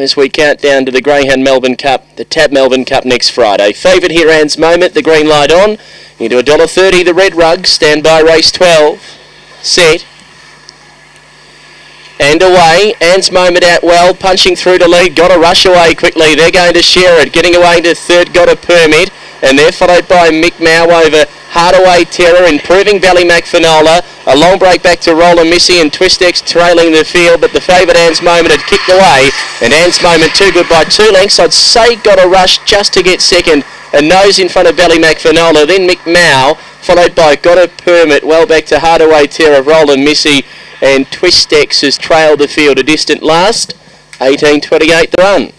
as we count down to the Greyhound Melbourne Cup, the TAB Melbourne Cup next Friday. Favourite here, Anne's Moment, the green light on. Into a dollar thirty, the red rug. Stand by race 12. Set. And away, Anne's moment out well, punching through to lead, got to rush away quickly. They're going to share it, getting away to third, got a permit, and they're followed by Mick Mao over Hardaway Terror, improving Valley Macfinola. A long break back to Roller Missy and Twistex trailing the field, but the favourite Anne's moment had kicked away, and Anne's moment too good by two lengths. I'd say got a rush just to get second, and nose in front of Valley Macfinola. Then Mick Mao, followed by Got a Permit, well back to Hardaway Terror, Roller Missy and Twistex has trailed the field a distant last. 18.28 to run.